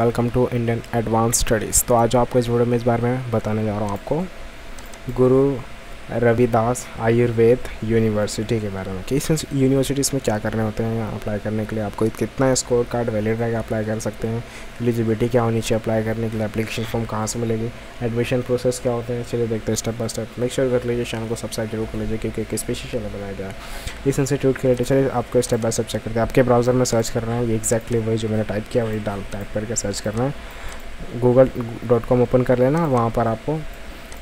Welcome to Indian advance studies. तो आज आपको इस वीडियो में इस बारे में बताने जा रहा हूँ आपको। गुरु रविदास आयुर्वेद यूनिवर्सिटी के बारे में। कि इस यूनिवर्सिटीज़ में क्या करने होते हैं अप्लाई करने के लिए आपको कितना स्कोर कार्ड वैलिड रहेगा अप्लाई कर सकते हैं। एलिजिबिलिटी क्या होनी चाहिए अप्लाई करने के लिए एप्लीकेशन फॉर्म कहाँ से मिलेगी एडमिशन प्रोसेस क्या होते हैं, चलिए देखते हैं step by step make sure कर लीजिए चैनल को सब्सक्राइब ज़रूर कर लीजिए, क्योंकि एक स्पेशल चैनल बनाया गया इस इंस्टीट्यूट के लिए चलिए आपको स्टेप बाय स्टेप चेक करते हैं आपके ब्राउज़र में सर्च करना है। ये एक्जैक्टली वही जो मैंने टाइप किया, वही डाल टाइप करके सर्च करना है। गूगल डॉट कॉम ओपन कर लेना और वहाँ पर आपको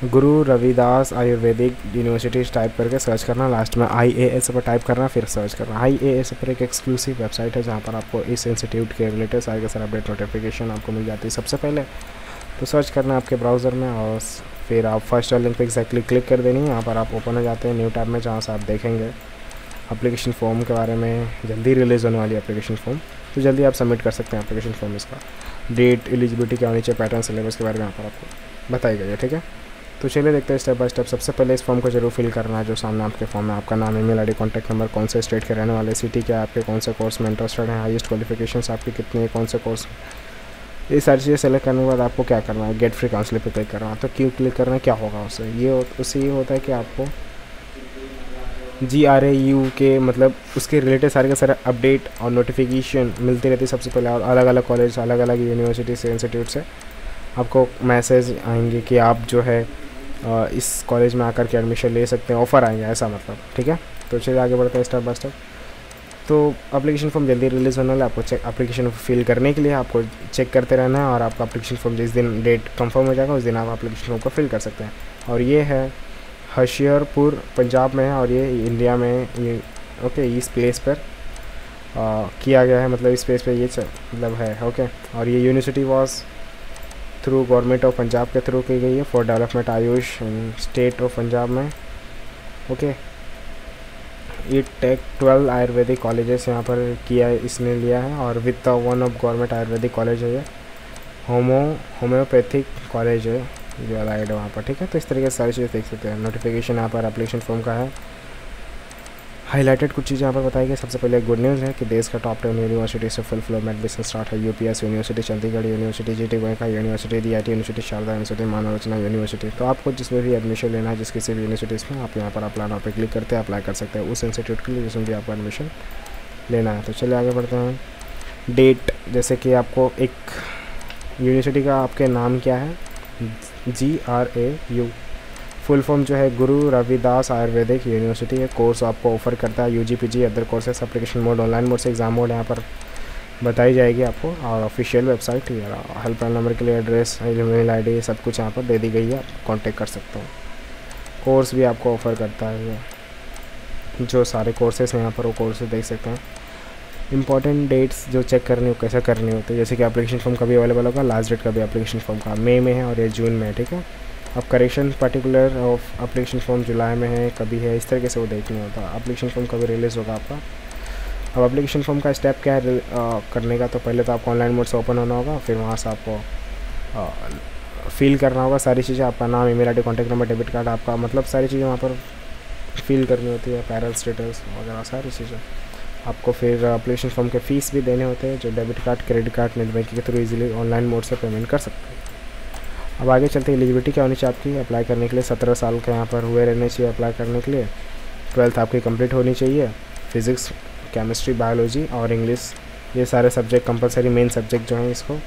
गुरु रविदास आयुर्वेदिक यूनिवर्सिटी टाइप करके सर्च करना। लास्ट में आई ए एस पर टाइप करना, फिर सर्च करना। आई ए एस पर एक एक्सक्लूसिव वेबसाइट है जहाँ पर आपको इस इंस्टीट्यूट के रिलेटेड सारे के सारे अपडेट नोटिफिकेशन आपको मिल जाती है सबसे पहले। तो सर्च करना आपके ब्राउज़र में और फिर आप फ़र्स्ट लिंक पर एक्जैक्टली क्लिक कर देनी है। यहाँ पर आप ओपन हो जाते हैं न्यू टैब में जहाँ से आप देखेंगे अप्लीकेशन फॉर्म के बारे में, जल्दी रिलीज़ होने वाली एप्लीकेशन फॉर्म तो जल्दी आप सबमिट कर सकते हैं एप्लीकेशन फॉर्म इसका। डेट एलिजिबिलिटी क्या होनी चाहिए पैटर्न सिलेबस के बारे में यहाँ पर आपको बताई गई है, ठीक है? तो चलिए देखते हैं स्टेप बाय स्टेप सबसे पहले इस फॉर्म को ज़रूर फिल करना है, जो सामने आपके फॉर्म है आपका नाम ईमेल आईडी कॉन्टैक्ट नंबर कौन से स्टेट के रहने वाले सिटी के आपके कौन से कोर्स में इंटरेस्टेड हैं हाईएस्ट क्वालिफिकेशन आपके कितनी कौन से कोर्स ये सारी चीज़ें सेलेक्ट करने के बाद आपको क्या करना है? गेट फ्री काउंसलिंग पे क्लिक करना है। तो क्यों क्लिक करना है? क्या होगा उससे ये उससे ये होता है कि आपको जी आर ए यू के मतलब उसके रिलेटेड सारे के सारे अपडेट और नोटिफिकेशन मिलती रहती है सबसे पहले, और अलग अलग कॉलेज अलग अलग यूनिवर्सिटी से इंस्टीट्यूट से आपको मैसेज आएँगे कि आप जो है इस कॉलेज में आकर के एडमिशन ले सकते हैं ऑफ़र आएँगे ऐसा मतलब ठीक है? तो चलिए आगे बढ़ते हैं स्टेप बाय स्टेप तो अप्लीकेशन फॉर्म जल्दी रिलीज़ होने वाला आपको चेक अप्लीकेशन फिल करने के लिए आपको चेक करते रहना है और आपका अप्लीकेशन फॉर्म जिस दिन डेट कंफर्म हो जाएगा उस दिन आप अप्लीकेशन फॉर्म को फिल कर सकते हैं. और ये है हशियरपुर पंजाब में है और ये इंडिया में ये ओके इस प्लेस पर आ, किया गया है मतलब इस प्लेस पर ये मतलब है ओके और ये university was through government of Punjab के थ्रू की गई है for development AYUSH state of Punjab में। ओके ये टेक ट्वेल्व आयुर्वेदिक कॉलेजेस यहाँ पर किया है, इसने लिया है और with the one of government Ayurvedic college है ये। होमो होम्योपैथिक कॉलेज है जो अलाइड है वहाँ पर, ठीक है? तो इस तरीके से सारी चीज़ें देख सकते हैं। नोटिफिकेशन यहाँ पर अप्लीकेशन फॉर्म का है। हाईलाइटेड कुछ चीज़ें यहाँ पर बताई गई। सबसे पहले गुड न्यूज़ है कि देश का टॉप टेन यूनिवर्सिटी से फुल फ्लो एडमिशन स्टार्ट है। UPS university Chandigarh university G T गोयका university D I university Sharda university Manav Rachna university तो आपको जिसमें भी एडमिशन लेना है, जिस किसी भी यूनिवर्सिटीज़ में, आप यहाँ पर अप्लाई पर क्लिक करते हैं अप्लाई कर सकते हैं। उस इंस्टीट्यूट के लिए जिसमें भी आपको एडमिशन लेना है। तो चलिए आगे बढ़ते हैं। डेट जैसे कि आपको एक यूनिवर्सिटी का आपके नाम क्या है? G R A U full form जो है गुरु रविदास आयुर्वेदिक यूनिवर्सिटी है कोर्स आपको ऑफ़र करता है U G P G other courses application mode online mode से एग्ज़ाम मोड यहाँ पर बताई जाएगी आपको। और ऑफिशियल वेबसाइट हेल्पलाइन नंबर के लिए एड्रेस ईमेल आईडी सब कुछ यहाँ पर दे दी गई है, आप कॉन्टेक्ट कर सकते हो। कोर्स भी आपको ऑफ़र करता है जो सारे कोर्सेस हैं यहाँ पर वो कोर्सेज देख सकते हैं। इंपॉर्टेंट डेट्स जो चेक करनी हो, कैसे करनी होती है, जैसे कि एप्लीकेशन फॉर्म कभी अवेलेबल होगा लास्ट डेट का भी एप्लीकेशन फॉर्म का, मई में है और ये जून में है, ठीक है? अब correction particular of application form जुलाई में है, कभी है, इस तरीके से वो देखना होता है अप्लीकेशन फॉर्म कभी रिलीज़ होगा आपका। अब अप्लीकेशन फॉर्म का स्टेप क्या है करने का? तो पहले तो आपको ऑनलाइन मोड से ओपन होना होगा, फिर वहाँ से आपको फिल करना होगा सारी चीज़ें, आपका नाम email ID contact number debit card आपका मतलब सारी चीज़ें वहाँ पर फिल करनी होती है पैरल स्टेटस वगैरह सारी चीज़ें। आपको फिर अप्लीकेशन फॉर्म के फ़ीस भी देने होते हैं, जो debit card credit card net banking के थ्रू इजीली ऑनलाइन मोड से पेमेंट कर सकते हैं। अब आगे चलते हैं एलिजिबिलिटी क्या होनी चाहिए आपकी? अप्लाई करने के लिए सत्रह साल के यहाँ पर हुए रहने चाहिए अप्लाई करने के लिए। ट्वेल्थ आपकी कंप्लीट होनी चाहिए। फिज़िक्स केमिस्ट्री बायोलॉजी और इंग्लिश ये सारे सब्जेक्ट कंपलसरी मेन सब्जेक्ट जो हैं इसको।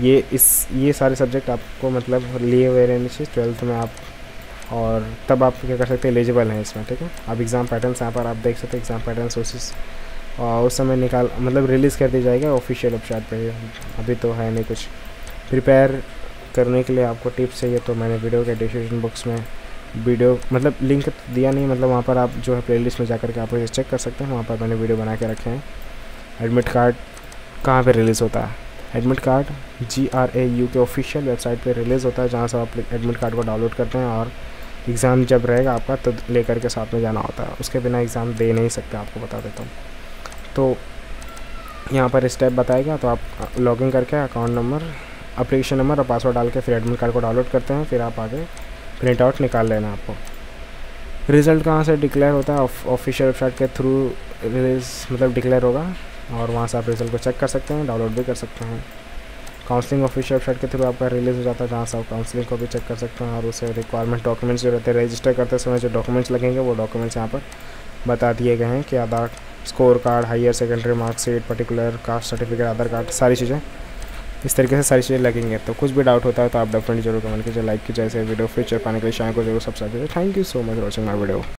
ये इस, ये सारे सब्जेक्ट आपको मतलब लिए हुए रहने चाहिए। ट्वेल्थ में आप और तब आप क्या कर सकते हैं एलिजिबल हैं इसमें, ठीक है? अब एग्ज़ाम पैटर्न्स यहाँ पर आप देख सकते हैं एग्ज़ाम पैटर्न्स उस उस समय निकाल मतलब रिलीज़ कर दी जाएगा ऑफिशियल वेबसाइट पे अभी तो है नहीं कुछ। प्रिपेयर करने के लिए आपको टिप्स चाहिए तो मैंने वीडियो के डिस्क्रिप्शन बॉक्स में वीडियो मतलब लिंक दिया नहीं मतलब वहाँ पर आप जो है प्लेलिस्ट में जा करके आप चेक कर सकते हैं, वहाँ पर मैंने वीडियो बना के रखे हैं। एडमिट कार्ड कहाँ पे रिलीज़ होता है? Admit card G R A U के ऑफिशियल वेबसाइट पे रिलीज़ होता है, जहाँ से आप एडमिट कार्ड को डाउनलोड करते हैं और एग्ज़ाम जब रहेगा आपका तो लेकर के साथ में जाना होता है। उसके बिना एग्ज़ाम दे नहीं सकते, आपको बता देता हूँ। तो यहाँ पर स्टेप बताएगा तो आप लॉगिन करके अकाउंट नंबर अप्लीकेशन नंबर और पासवर्ड डाल के फिर एडमिट कार्ड को डाउनलोड करते हैं, फिर आप आगे प्रिंट आउट निकाल लेना आपको। रिज़ल्ट कहाँ से डिक्लेयर होता है? ऑफिशियल वेबसाइट के थ्रू रिलीज़ मतलब डिक्लेयर होगा और वहाँ से आप रिज़ल्ट को चेक कर सकते हैं डाउनलोड भी कर सकते हैं। काउंसलिंग ऑफिशियल वेबसाइट के थ्रू आपका रिलीज़ हो जाता है, जहाँ से आप काउंसलिंग को भी चेक कर सकते हैं और उसे रिक्वायरमेंट डॉक्यूमेंट्स जो रहते हैं रजिस्टर करते समय जो डॉक्यूमेंट्स लगेंगे, वो डॉक्यूमेंट्स यहाँ पर बता दिए गए हैं कि Aadhaar score card higher secondary marksheet particular caste certificate Aadhaar card सारी चीज़ें इस तरीके से सारी चीज़ें लगेंगे। तो कुछ भी डाउट होता है तो आप डेफिनेटली ज़रूर कमेंट कीजिए लाइक कीजिए ऐसे वीडियो फ्यूचर पाने के लिए चैनल को ज़रूर सब्सक्राइब कीजिए। Thank you so much watching my video